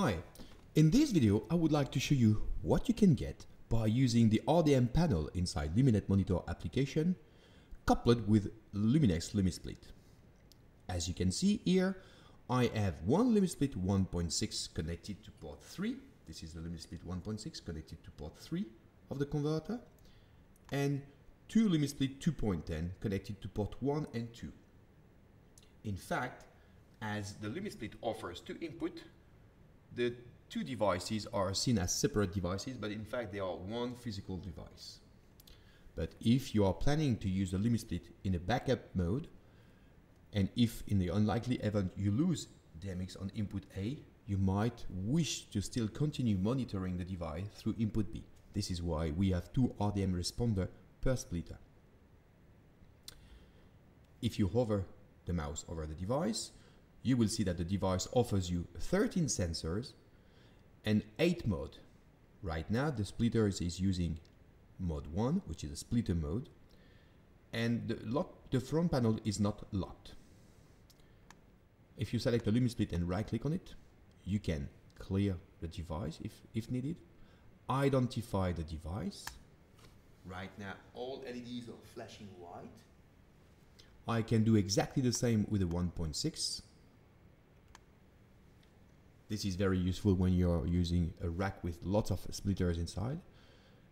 Hi, in this video I would like to show you what you can get by using the RDM panel inside LumiNet Monitor application coupled with Luminex LumiSplit. As you can see here, I have one LumiSplit 1.6 connected to port 3. This is the LumiSplit 1.6 connected to port 3 of the converter and two LumiSplit 2.10 connected to port 1 and 2. In fact, as the LumiSplit offers two input, the two devices are seen as separate devices, but in fact they are one physical device. But if you are planning to use the LumiSplit in a backup mode, and if in the unlikely event you lose DMX on input A, you might wish to still continue monitoring the device through input B. This is why we have two RDM responder per splitter. If you hover the mouse over the device, you will see that the device offers you 13 sensors and 8 mode. Right now the splitter is using mode 1, which is a splitter mode, and the, lock, the front panel is not locked. If you select the LumiSplit and right click on it, you can clear the device if, if needed, identify the device. Right now all LEDs are flashing white. I can do exactly the same with the 1.6 this is very useful when you're using a rack with lots of splitters inside.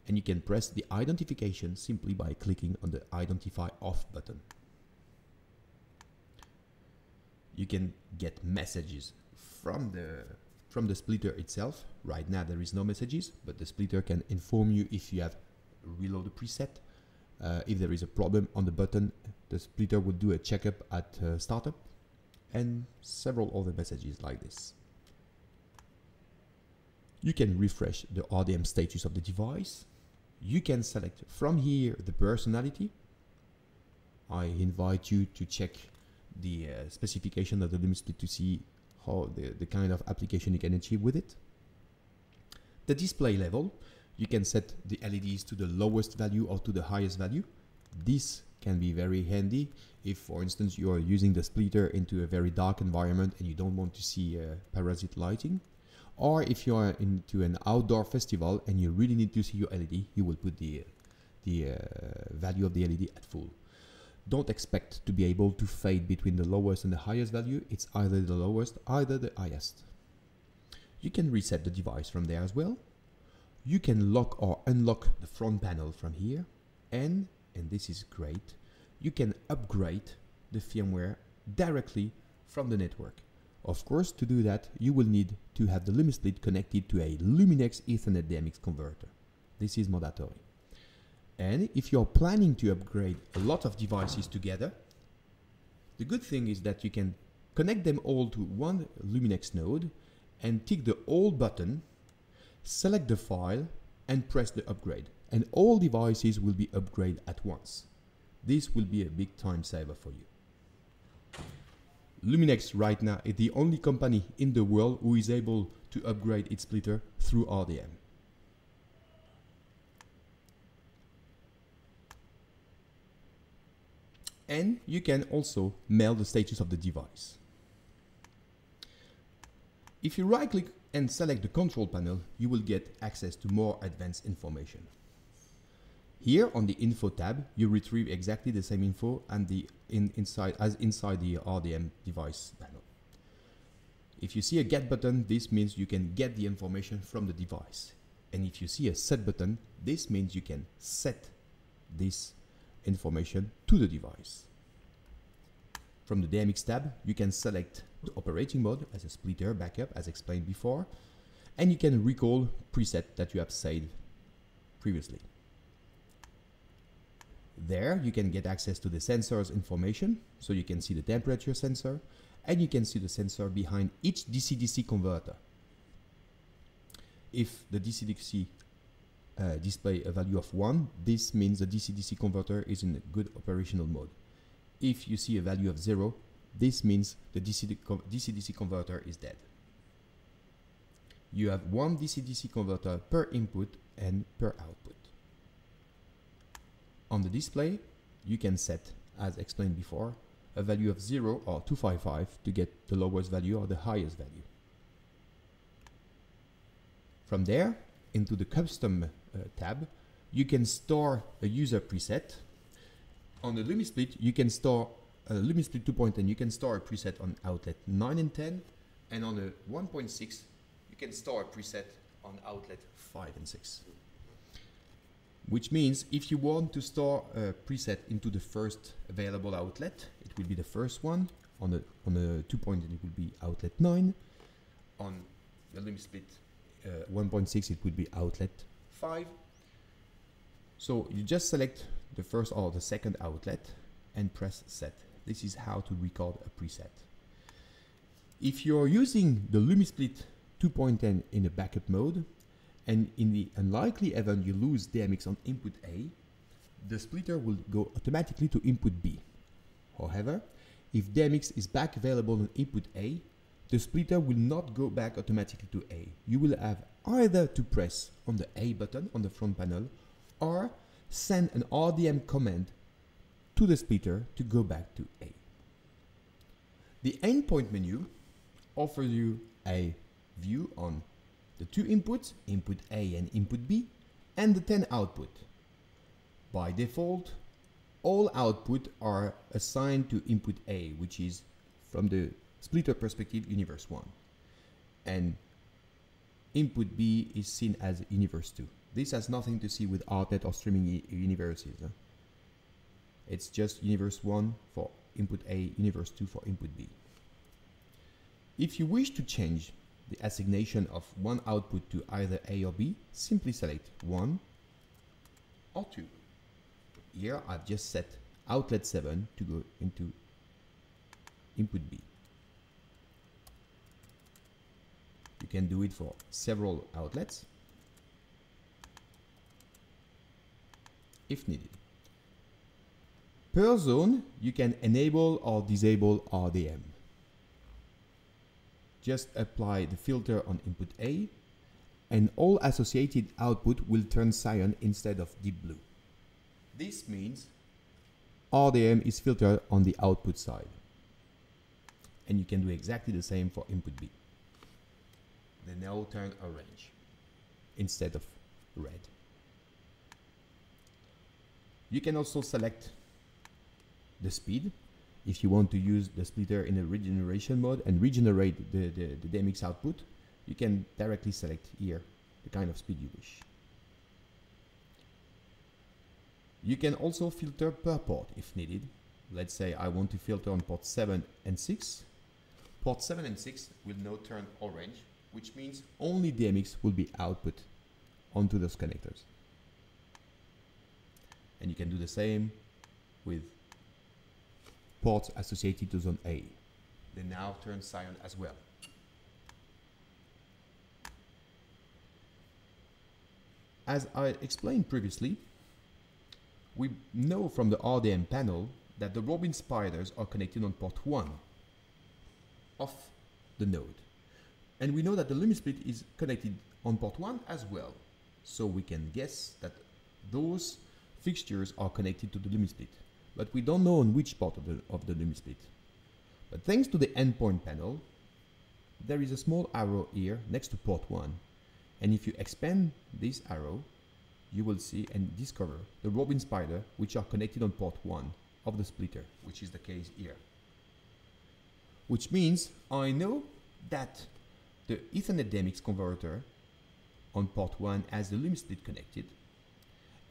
And you can press the identification simply by clicking on the identify off button. You can get messages from the from the splitter itself. Right now there is no messages, but the splitter can inform you if you have reload a preset. Uh, if there is a problem on the button, the splitter will do a checkup at uh, startup and several other messages like this. You can refresh the RDM status of the device. You can select from here the personality. I invite you to check the uh, specification of the LumiSplit to see how the, the kind of application you can achieve with it. The display level, you can set the LEDs to the lowest value or to the highest value. This can be very handy if, for instance, you are using the splitter into a very dark environment and you don't want to see uh, parasite lighting or if you are into an outdoor festival and you really need to see your LED, you will put the, the uh, value of the LED at full. Don't expect to be able to fade between the lowest and the highest value. It's either the lowest, either the highest. You can reset the device from there as well. You can lock or unlock the front panel from here. And, and this is great, you can upgrade the firmware directly from the network. Of course, to do that, you will need to have the limit connected to a Luminex Ethernet DMX converter. This is mandatory. And if you're planning to upgrade a lot of devices together, the good thing is that you can connect them all to one Luminex node and tick the All button, select the file and press the upgrade. And all devices will be upgraded at once. This will be a big time saver for you. Luminex right now is the only company in the world who is able to upgrade its splitter through RDM. And you can also mail the status of the device. If you right click and select the control panel, you will get access to more advanced information. Here on the info tab, you retrieve exactly the same info and the in, inside as inside the RDM device panel. If you see a get button, this means you can get the information from the device. And if you see a set button, this means you can set this information to the device. From the DMX tab, you can select the operating mode as a splitter backup as explained before, and you can recall preset that you have saved previously. There you can get access to the sensor's information, so you can see the temperature sensor, and you can see the sensor behind each DC-DC converter. If the DC-DC uh, display a value of 1, this means the DC-DC converter is in a good operational mode. If you see a value of 0, this means the DC-DC converter is dead. You have one DC-DC converter per input and per output. On the display, you can set, as explained before, a value of 0 or 255 to get the lowest value or the highest value. From there, into the custom uh, tab, you can store a user preset. On the LumiSplit, you can store a LumiSplit 2.10, you can store a preset on outlet 9 and 10, and on the 1.6, you can store a preset on outlet 5 and 6. Which means if you want to store a preset into the first available outlet, it will be the first one. On the on the 2.10, it will be outlet 9. On the LumiSplit uh, 1.6, it would be outlet 5. So you just select the first or the second outlet and press set. This is how to record a preset. If you're using the LumiSplit 2.10 in a backup mode, and in the unlikely event you lose DMX on input A, the splitter will go automatically to input B. However, if DMX is back available on input A, the splitter will not go back automatically to A. You will have either to press on the A button on the front panel or send an RDM command to the splitter to go back to A. The endpoint menu offers you a view on the two inputs, input A and input B, and the 10 output. By default, all output are assigned to input A, which is from the splitter perspective universe 1. And input B is seen as universe 2. This has nothing to see with ArtNet or streaming universes. Huh? It's just universe 1 for input A, universe 2 for input B. If you wish to change the assignation of one output to either A or B, simply select 1 or 2. Here I've just set outlet 7 to go into input B. You can do it for several outlets if needed. Per zone, you can enable or disable RDM just apply the filter on input A and all associated output will turn cyan instead of deep blue. This means RDM is filtered on the output side. And you can do exactly the same for input B. They now turn orange instead of red. You can also select the speed if you want to use the splitter in a regeneration mode and regenerate the, the, the DMX output, you can directly select here the kind of speed you wish. You can also filter per port if needed. Let's say I want to filter on port 7 and 6. Port 7 and 6 will now turn orange, which means only DMX will be output onto those connectors. And you can do the same with ports associated to zone A. They now turn cyan as well. As I explained previously, we know from the RDM panel that the Robin spiders are connected on port 1 of the node. And we know that the LumiSplit is connected on port 1 as well. So we can guess that those fixtures are connected to the LumiSplit but we don't know on which part of the, of the LumiSplit. But thanks to the endpoint panel, there is a small arrow here next to port 1. And if you expand this arrow, you will see and discover the Robin spider which are connected on port 1 of the splitter, which is the case here. Which means I know that the Ethernet DMX converter on port 1 has the LumiSplit connected,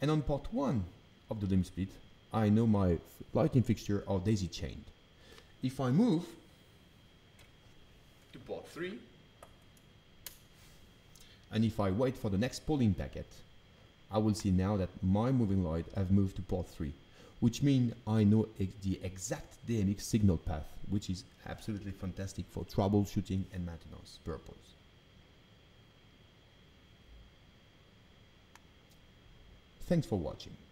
and on port 1 of the LumiSplit I know my lighting fixture are daisy chained. If I move to port 3, and if I wait for the next polling packet, I will see now that my moving light have moved to port 3, which means I know ex the exact DMX signal path, which is absolutely fantastic for troubleshooting and maintenance purpose. Thanks for watching.